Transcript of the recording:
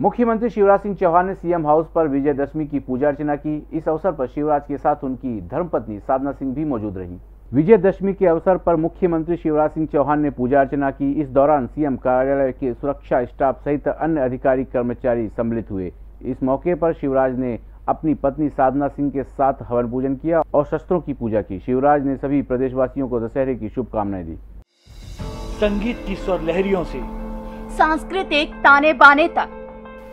मुख्यमंत्री शिवराज सिंह चौहान ने CM house पर विजयदशमी की पूजा अर्चना की। इस अवसर पर शिवराज के साथ उनकी धर्मपत्नी साधना सिंह भी मौजूद रही। विजयदशमी के अवसर पर मुख्यमंत्री शिवराज सिंह चौहान ने पूजा अर्चना की। इस दौरान सीएम कार्यालय के सुरक्षा स्टाफ सहित अन्य अधिकारी कर्मचारी सम्मिलित हुए। इस मौके पर शिवराज ने अपनी पत्नी साधना सिंह के साथ हवन पूजन किया और शस्त्रों की पूजा की। शिवराज ने सभी प्रदेशवासियों को दशहरे की शुभकामनाएँ दी। संगीत की स्वर लहरियों से। सांस्कृतिक ताने बाने तक।